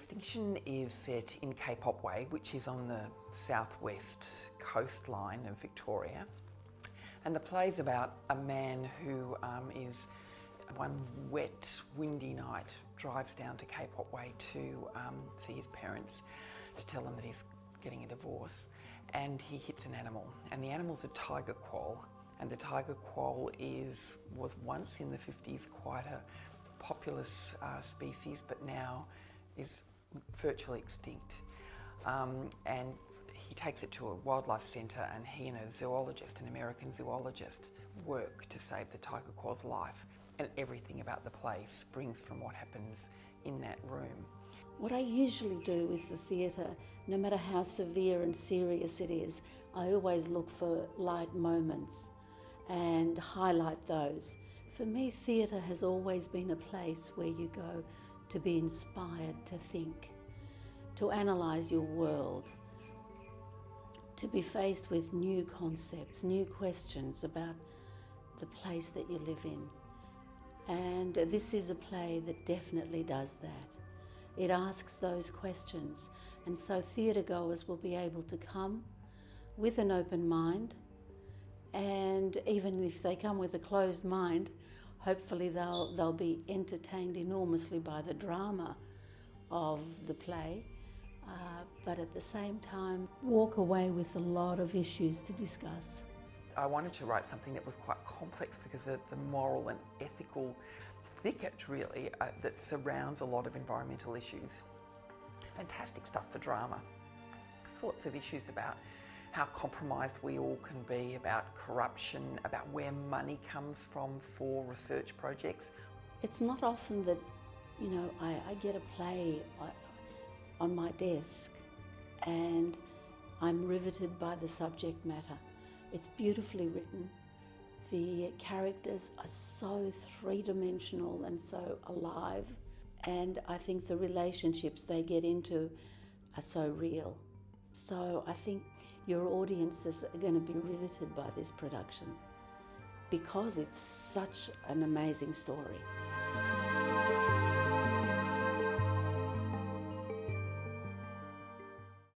Extinction is set in Cape Otway, which is on the southwest coastline of Victoria. And the play's about a man who um, is one wet, windy night drives down to Cape Otway to um, see his parents to tell them that he's getting a divorce, and he hits an animal, and the animal's a tiger quoll, and the tiger quoll is was once in the 50s quite a populous uh, species, but now is virtually extinct. Um, and he takes it to a wildlife centre and he and a zoologist, an American zoologist, work to save the tiger quoll's life. And everything about the play springs from what happens in that room. What I usually do with the theatre, no matter how severe and serious it is, I always look for light moments and highlight those. For me, theatre has always been a place where you go to be inspired to think, to analyse your world, to be faced with new concepts, new questions about the place that you live in. And this is a play that definitely does that. It asks those questions, and so theatre goers will be able to come with an open mind, and even if they come with a closed mind, hopefully they'll, they'll be entertained enormously by the drama of the play, uh, but at the same time walk away with a lot of issues to discuss. I wanted to write something that was quite complex because of the moral and ethical thicket really uh, that surrounds a lot of environmental issues. It's fantastic stuff for drama. Sorts of issues about how compromised we all can be, about corruption, about where money comes from for research projects. It's not often that, you know, I, I get a play on my desk and I'm riveted by the subject matter. It's beautifully written. The characters are so three dimensional and so alive, and I think the relationships they get into are so real. So I think your audiences are going to be riveted by this production because it's such an amazing story.